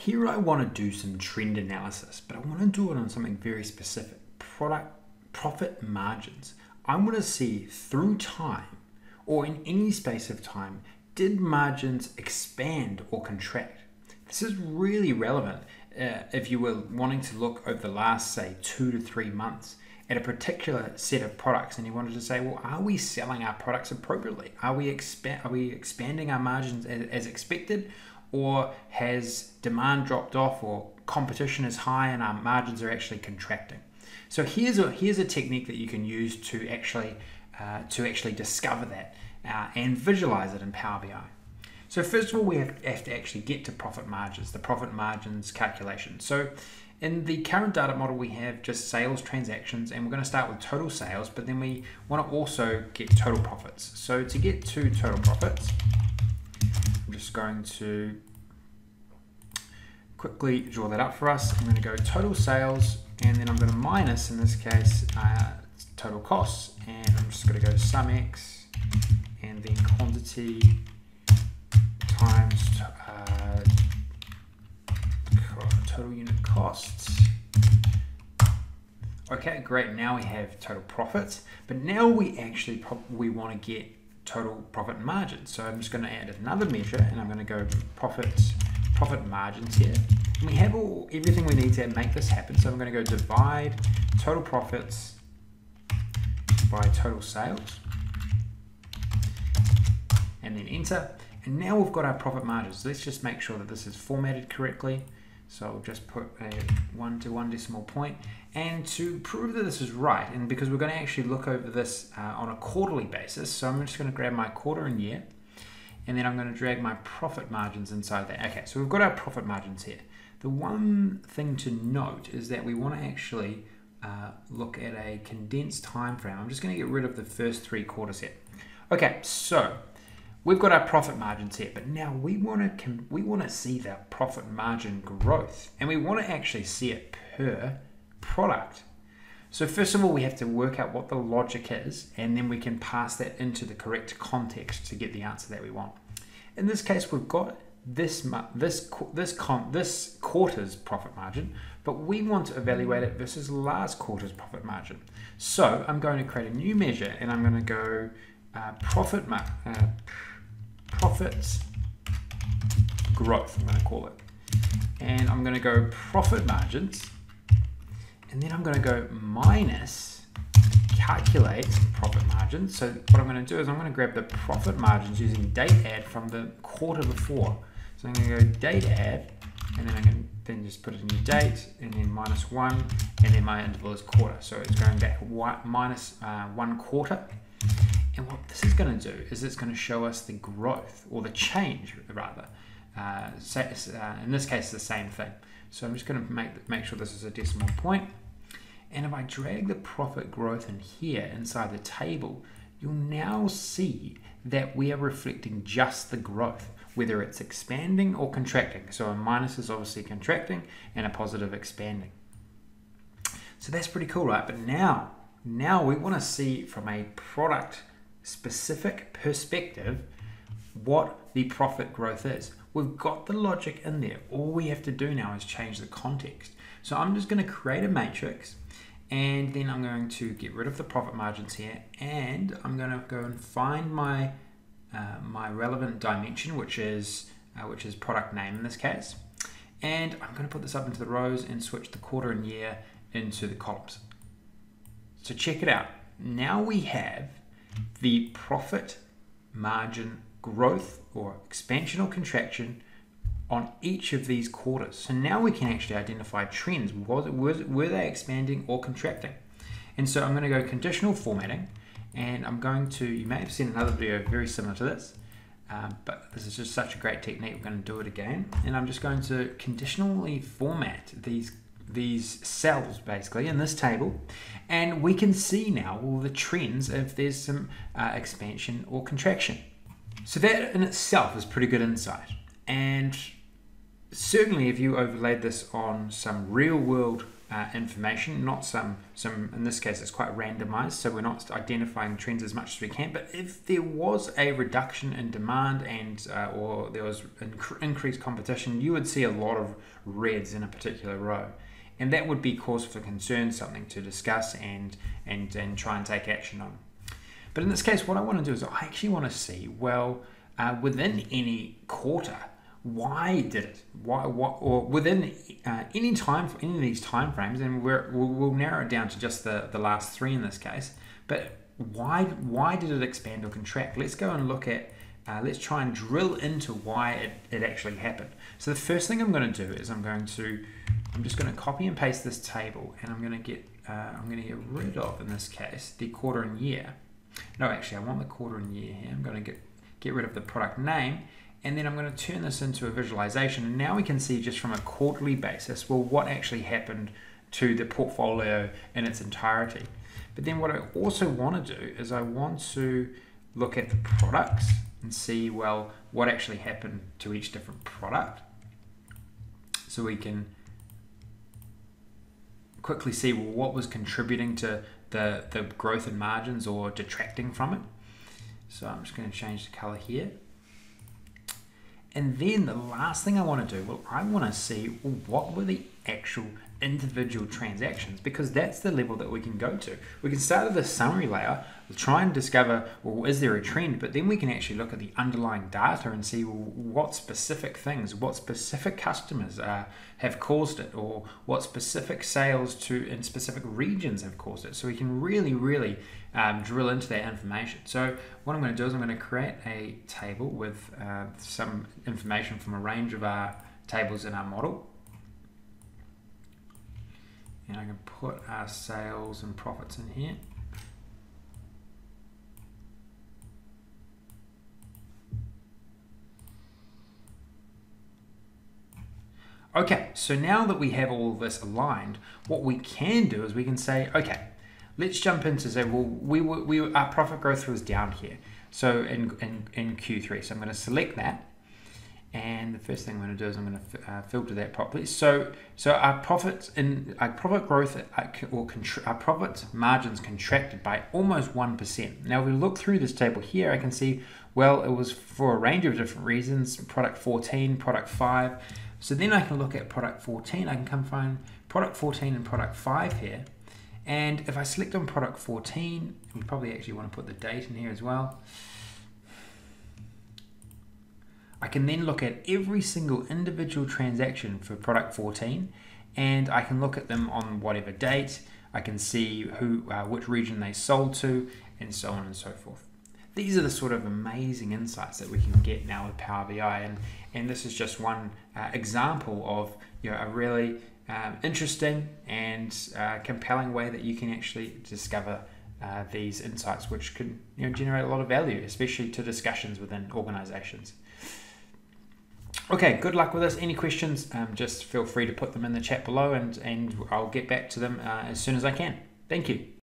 Here I want to do some trend analysis, but I want to do it on something very specific, product profit margins. I want to see through time or in any space of time, did margins expand or contract? This is really relevant uh, if you were wanting to look over the last, say, two to three months at a particular set of products and you wanted to say, well, are we selling our products appropriately? Are we, are we expanding our margins as, as expected? Or has demand dropped off or competition is high and our margins are actually contracting. So here's a here's a technique that you can use to actually uh, to actually discover that uh, and visualize it in Power BI. So first of all, we have, have to actually get to profit margins, the profit margins calculation. So in the current data model, we have just sales transactions, and we're going to start with total sales, but then we want to also get total profits. So to get to total profits, I'm just going to quickly draw that up for us. I'm going to go total sales and then I'm going to minus, in this case, uh, total costs. And I'm just going to go sum x and then quantity times uh, total unit costs. Okay, great. Now we have total profits, but now we actually we want to get total profit margin. So I'm just going to add another measure and I'm going to go profits, profit margins here. And we have all everything we need to make this happen. So I'm going to go divide total profits by total sales and then enter. And now we've got our profit margins. Let's just make sure that this is formatted correctly. So I'll just put a one to one decimal point. And to prove that this is right, and because we're going to actually look over this uh, on a quarterly basis, so I'm just going to grab my quarter and year, and then I'm going to drag my profit margins inside that. Okay, so we've got our profit margins here. The one thing to note is that we want to actually uh, look at a condensed time frame. I'm just going to get rid of the first three quarters here. Okay, so We've got our profit margins here, but now we want to we want to see that profit margin growth, and we want to actually see it per product. So first of all, we have to work out what the logic is, and then we can pass that into the correct context to get the answer that we want. In this case, we've got this this this this quarter's profit margin, but we want to evaluate it versus last quarter's profit margin. So I'm going to create a new measure, and I'm going to go uh, profit margin. uh, profits growth, I'm going to call it. And I'm going to go profit margins. And then I'm going to go minus calculate profit margins. So what I'm going to do is I'm going to grab the profit margins using date add from the quarter before. So I'm going to go date add, and then I'm going to then just put a new date, and then minus one, and then my interval is quarter. So it's going back minus, uh, one quarter. And what this is going to do is it's going to show us the growth or the change rather. Uh, uh, in this case, the same thing. So I'm just going to make, make sure this is a decimal point. And if I drag the profit growth in here inside the table, you'll now see that we are reflecting just the growth, whether it's expanding or contracting. So a minus is obviously contracting and a positive expanding. So that's pretty cool, right? But now, now we want to see from a product specific perspective what the profit growth is. We've got the logic in there. All we have to do now is change the context. So I'm just going to create a matrix and then I'm going to get rid of the profit margins here and I'm going to go and find my uh, my relevant dimension which is uh, which is product name in this case and I'm going to put this up into the rows and switch the quarter and year into the columns. So check it out. Now we have the profit margin growth or expansion or contraction on each of these quarters. So now we can actually identify trends. Was was, were they expanding or contracting? And so I'm going to go conditional formatting and I'm going to, you may have seen another video very similar to this, um, but this is just such a great technique. We're going to do it again. And I'm just going to conditionally format these these cells basically in this table and we can see now all the trends if there's some uh, expansion or contraction. So that in itself is pretty good insight. And certainly if you overlaid this on some real world uh, information, not some some in this case it's quite randomized, so we're not identifying trends as much as we can. But if there was a reduction in demand and uh, or there was inc- increased competition, you would see a lot of reds in a particular row, and that would be cause for concern, something to discuss and and and try and take action on. But in this case, what I want to do is I actually want to see well uh, within any quarter why did it? Why, what, or within uh, any time, any of these time frames, and we will we'll narrow it down to just the, the last three in this case. But why why did it expand or contract? Let's go and look at. Uh, let's try and drill into why it, it actually happened. So the first thing I'm going to do is I'm going to I'm just going to copy and paste this table, and I'm going to get uh, I'm going to get rid of in this case the quarter and year. No, actually, I want the quarter and year here. I'm going to get get rid of the product name and then I'm going to turn this into a visualization. And now we can see just from a quarterly basis well what actually happened to the portfolio in its entirety. But then what I also want to do is I want to look at the products and see well what actually happened to each different product. So we can quickly see well, what was contributing to the, the growth in margins or detracting from it. So I'm just going to change the color here and then the last thing I want to do, well, I want to see what were the actual individual transactions because that's the level that we can go to. We can start at the summary layer, try and discover, well, is there a trend? But then we can actually look at the underlying data and see well, what specific things, what specific customers uh, have caused it, or what specific sales to in specific regions have caused it. So we can really, really um, drill into that information. So what I'm going to do is I'm going to create a table with uh, some information from a range of our tables in our model. And I can put our sales and profits in here. Okay, so now that we have all of this aligned, what we can do is we can say, okay, let's jump into say, well, we, were, we our profit growth was down here. So in, in, in Q3, so I'm going to select that and the first thing I'm going to do is I'm going to uh, filter that properly. So, so our profits in our profit growth uh, or our profit margins contracted by almost one percent. Now, if we look through this table here, I can see well, it was for a range of different reasons. Product 14, product 5. So then I can look at product 14. I can come find product 14 and product 5 here. And if I select on product 14, we probably actually want to put the date in here as well. I can then look at every single individual transaction for product 14 and I can look at them on whatever date. I can see who, uh, which region they sold to and so on and so forth. These are the sort of amazing insights that we can get now with Power BI and, and this is just one uh, example of you know, a really um, interesting and uh, compelling way that you can actually discover uh, these insights which can you know, generate a lot of value, especially to discussions within organizations. Okay, good luck with this. Any questions, um, just feel free to put them in the chat below and, and I'll get back to them uh, as soon as I can. Thank you.